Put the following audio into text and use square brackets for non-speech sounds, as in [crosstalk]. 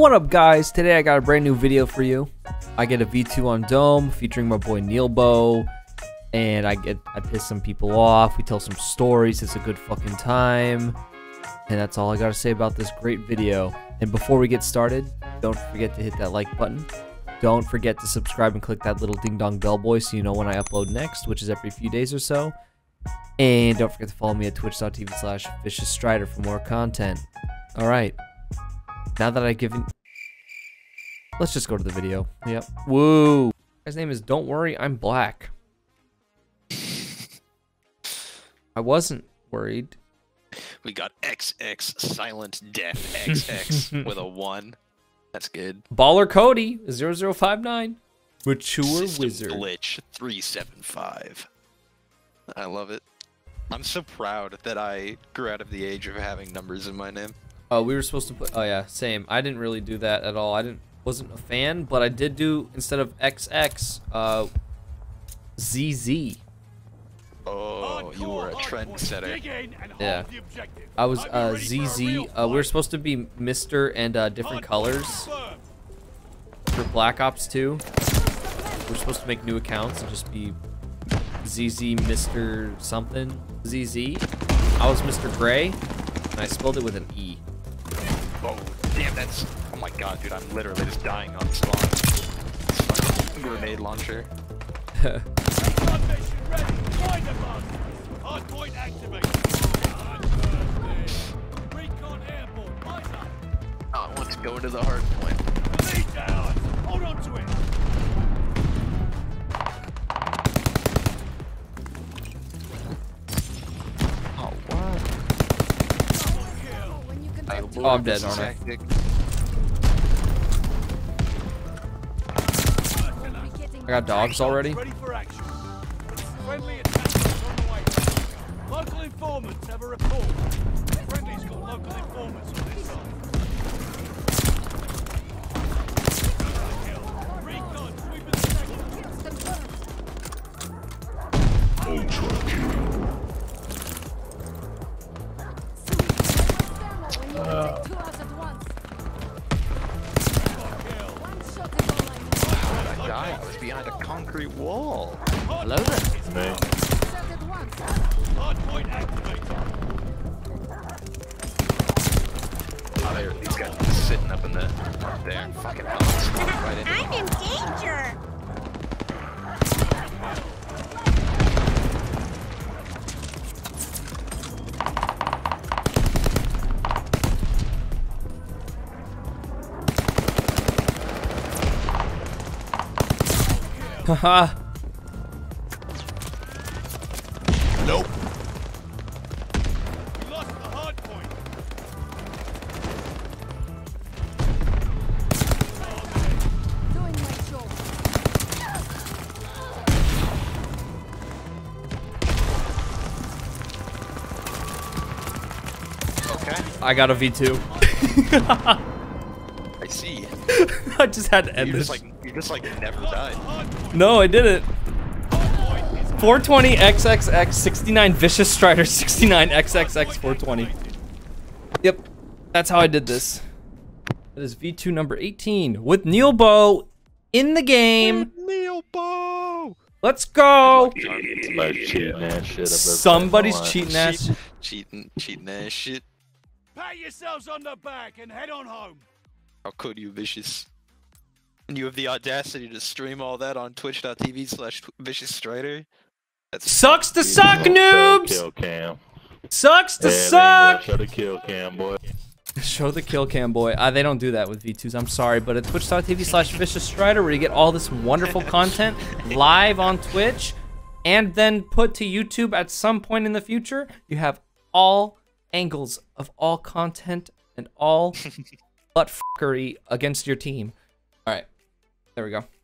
what up guys? Today I got a brand new video for you. I get a V2 on Dome featuring my boy Neil Neilbo. And I get I piss some people off. We tell some stories. It's a good fucking time. And that's all I gotta say about this great video. And before we get started, don't forget to hit that like button. Don't forget to subscribe and click that little ding dong bell boy so you know when I upload next, which is every few days or so. And don't forget to follow me at twitch.tv slash vicious strider for more content. Alright. Now that I've given... Let's just go to the video. Yep. Woo! His name is Don't Worry, I'm Black. [laughs] I wasn't worried. We got XX Silent Death XX [laughs] with a 1. That's good. Baller Cody 0059. Mature System Wizard. Glitch 375. I love it. I'm so proud that I grew out of the age of having numbers in my name. Oh, we were supposed to put. Oh yeah, same. I didn't really do that at all. I didn't. Wasn't a fan, but I did do instead of XX, uh, ZZ. Oh, you were a trendsetter. Yeah. I was uh, ZZ. Uh, we were supposed to be Mr. and uh, different colors for Black Ops 2. We are supposed to make new accounts and just be ZZ Mr. something. ZZ. I was Mr. Gray, and I spelled it with an E. Oh, damn, that's... Oh my god, dude, I'm literally just dying on spawn. It's grenade launcher. Oh, let's go into the hard point. Hold on to it. Oh, I'm dead, aren't I? I got dogs already. Ready for action. Friendly attackers on the way. Local informants have a report. Friendly's got local informants on this behind a concrete wall. Hello there. Hard point activated. Oh, there, these guys are sitting up in the there. Fucking hell, Haha. [laughs] Nope. We lost the hard point. Okay. I got a V2. [laughs] I see. [laughs] I just had to end You this. Just like you just like never died. No, I didn't. 420 XXX 69 Vicious Strider 69 XXX 420. Yep, that's how I did this. That is V2 number 18 with Neilbo in the game. Neilbo. Let's go. Somebody's cheating ass shit. Somebody's cheating ass. Cheating, cheating ass shit. Pat yourselves on the back and head on home. How could you, vicious? And you have the audacity to stream all that on twitch.tv slash vicious strider? That's Sucks to suck, noobs. Kill cam. Sucks to Yeah, suck. Show the kill cam, boy. [laughs] Show the kill cam, boy. Uh, they don't do that with V2s. I'm sorry, but at twitch.tv slash vicious strider, where you get all this wonderful content [laughs] live on Twitch and then put to YouTube at some point in the future, you have all angles of all content and all [laughs] butt fuckery against your team. All right, there we go.